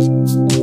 you.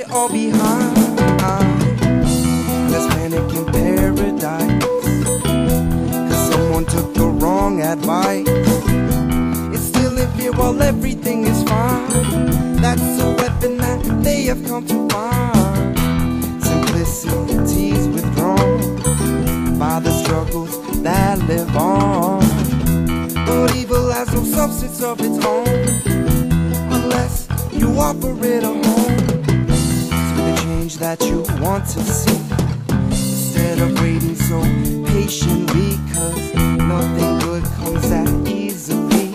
It all behind. There's panic in paradise. Cause someone took the wrong advice. It's still in fear while everything is fine. That's a weapon that they have come to find. Simplicity's withdrawn by the struggles that live on. But evil has no substance of its own unless you offer it a home that you want to see. Instead of waiting so patiently, cause nothing good comes that easily.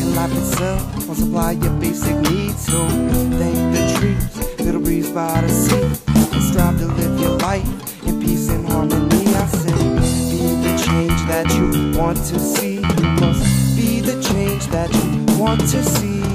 And life itself won't supply your basic needs. So thank the trees, little breeze by the sea, and strive to live your life in peace and harmony. I said, be the change that you want to see. You must be the change that you want to see.